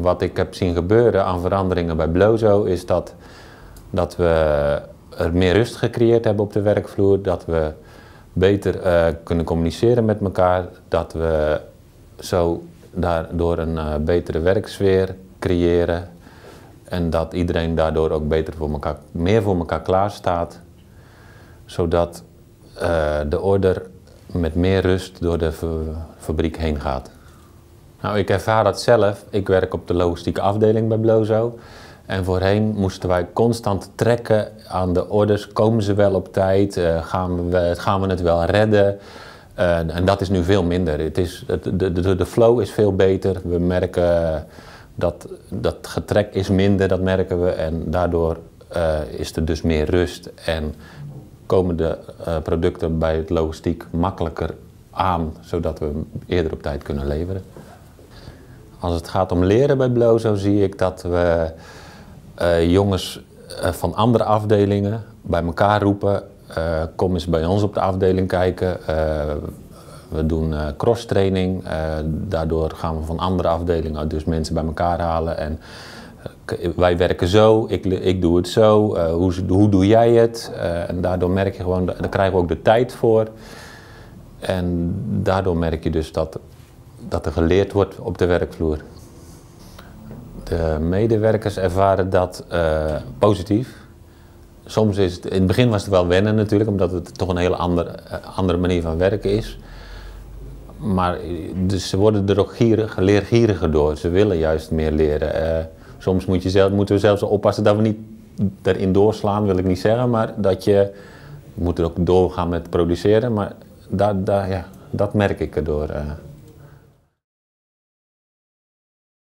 wat ik heb zien gebeuren aan veranderingen bij Blozo is dat, dat we er meer rust gecreëerd hebben op de werkvloer, dat we beter eh, kunnen communiceren met elkaar, dat we zo daardoor een uh, betere werksfeer creëren en dat iedereen daardoor ook beter voor elkaar, meer voor elkaar klaar staat, zodat uh, de order met meer rust door de fabriek heen gaat. Nou, ik ervaar dat zelf. Ik werk op de logistieke afdeling bij Blozo. En voorheen moesten wij constant trekken aan de orders. Komen ze wel op tijd? Uh, gaan, we, gaan we het wel redden? Uh, en dat is nu veel minder. Het is, de, de, de flow is veel beter. We merken dat dat getrek is minder, dat merken we. En daardoor uh, is er dus meer rust. En komen de producten bij het logistiek makkelijker aan, zodat we eerder op tijd kunnen leveren. Als het gaat om leren bij Blozo zie ik dat we uh, jongens uh, van andere afdelingen bij elkaar roepen. Uh, kom eens bij ons op de afdeling kijken. we doen cross-training. daardoor gaan we van andere afdelingen dus mensen bij elkaar halen. En wij werken zo, ik, ik doe het zo. hoe, hoe doe jij het? en daardoor merk je gewoon, daar krijgen we ook de tijd voor. En daardoor merk je dus dat, dat er geleerd wordt op de werkvloer. De medewerkers ervaren dat uh, positief. Soms is het, in het begin was het wel wennen natuurlijk, omdat het toch een hele andere, uh, andere manier van werken is. Maar dus ze worden er ook gierig, leergieriger door. Ze willen juist meer leren. Uh, soms moet je zelf, moeten we zelfs oppassen dat we niet erin doorslaan, wil ik niet zeggen. Maar dat je, we moeten ook doorgaan met produceren. Maar ja, dat merk ik erdoor.